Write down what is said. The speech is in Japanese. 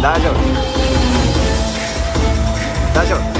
大丈夫。大丈夫。